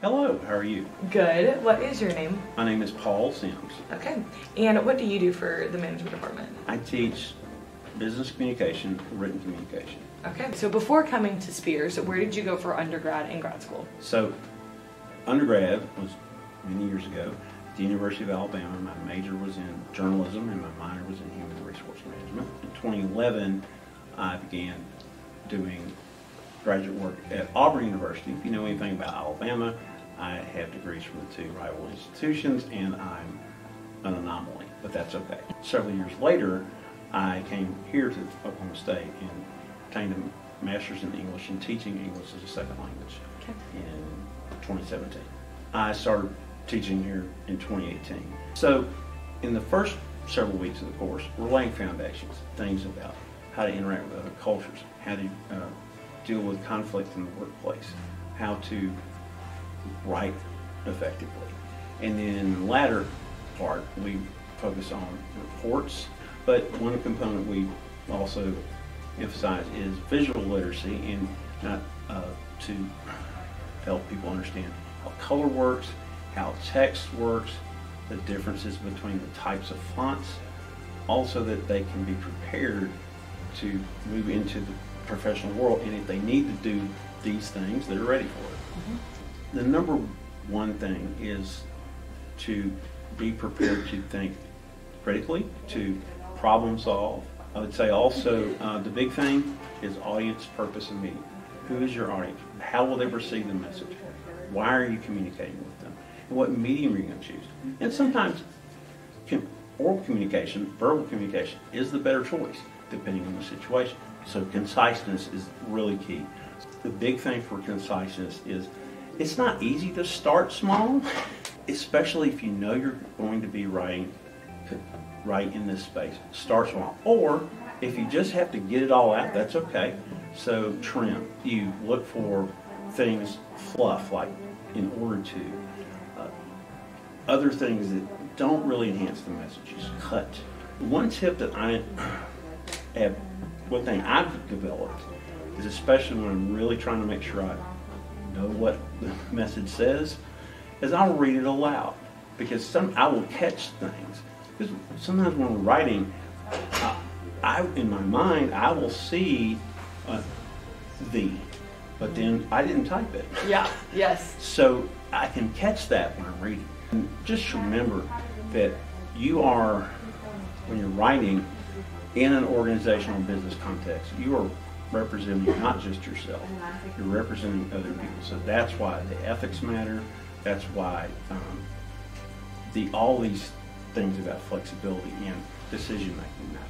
Hello, how are you? Good. What is your name? My name is Paul Sims. Okay. And what do you do for the management department? I teach business communication, written communication. Okay. So before coming to Spears, where did you go for undergrad and grad school? So, undergrad was many years ago at the University of Alabama. My major was in journalism and my minor was in human resource management. In 2011, I began doing graduate work at Auburn University. If you know anything about Alabama, I have degrees from the two rival institutions and I'm an anomaly, but that's okay. Several years later, I came here to Oklahoma State and obtained a master's in English and teaching English as a second language Okay. in 2017. I started teaching here in 2018. So, in the first several weeks of the course, we're laying foundations, things about how to interact with other cultures, how to uh, deal with conflict in the workplace, how to write effectively. And then the latter part, we focus on reports, but one component we also emphasize is visual literacy and not uh, to help people understand how color works, how text works, the differences between the types of fonts, also that they can be prepared to move into the professional world and if they need to do these things, they're ready for it. The number one thing is to be prepared to think critically, to problem solve. I would say also uh, the big thing is audience, purpose, and meaning. Who is your audience? How will they receive the message? Why are you communicating with them? And what medium are you going to choose? And sometimes oral communication, verbal communication, is the better choice depending on the situation. So conciseness is really key. The big thing for conciseness is it's not easy to start small, especially if you know you're going to be writing right in this space. Start small. Or if you just have to get it all out, that's okay. So trim. You look for things fluff, like in order to. Other things that don't really enhance the message, just cut. One tip that I have, one thing I've developed is especially when I'm really trying to make sure I know what the message says, is I'll read it aloud because some I will catch things. Because sometimes when we're writing, I, I in my mind I will see uh, the, but then I didn't type it. Yeah. Yes. So I can catch that when I'm reading. And just remember that you are, when you're writing in an organizational business context, you are representing not just yourself, you're representing other people. So that's why the ethics matter. That's why um, the all these things about flexibility and decision making matter.